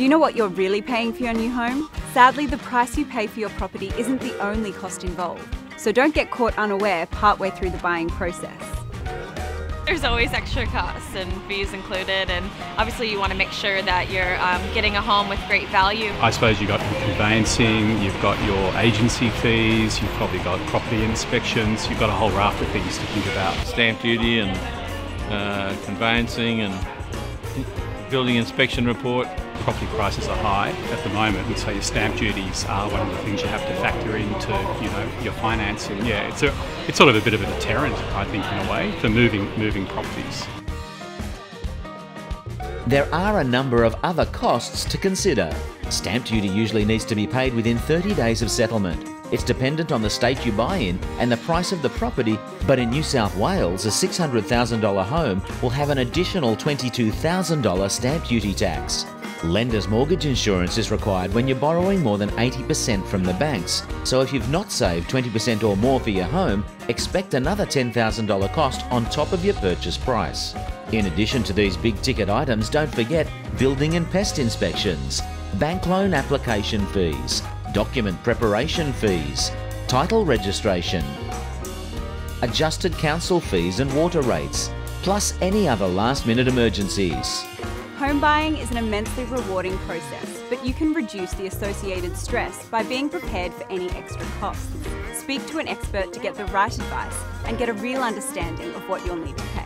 Do you know what you're really paying for your new home? Sadly, the price you pay for your property isn't the only cost involved. So don't get caught unaware partway through the buying process. There's always extra costs and fees included, and obviously you want to make sure that you're um, getting a home with great value. I suppose you've got your conveyancing, you've got your agency fees, you've probably got property inspections, you've got a whole raft of things to think about. Stamp duty and uh, conveyancing and building inspection report. Property prices are high at the moment, and so your stamp duties are one of the things you have to factor into, you know, your financing. Yeah, it's a, it's sort of a bit of a deterrent, I think, in a way, for moving moving properties. There are a number of other costs to consider. Stamp duty usually needs to be paid within 30 days of settlement. It's dependent on the state you buy in and the price of the property, but in New South Wales, a $600,000 home will have an additional $22,000 stamp duty tax. Lender's mortgage insurance is required when you're borrowing more than 80% from the banks. So if you've not saved 20% or more for your home, expect another $10,000 cost on top of your purchase price. In addition to these big ticket items, don't forget building and pest inspections, bank loan application fees, document preparation fees, title registration, adjusted council fees and water rates, plus any other last minute emergencies. Home buying is an immensely rewarding process, but you can reduce the associated stress by being prepared for any extra costs. Speak to an expert to get the right advice and get a real understanding of what you'll need to pay.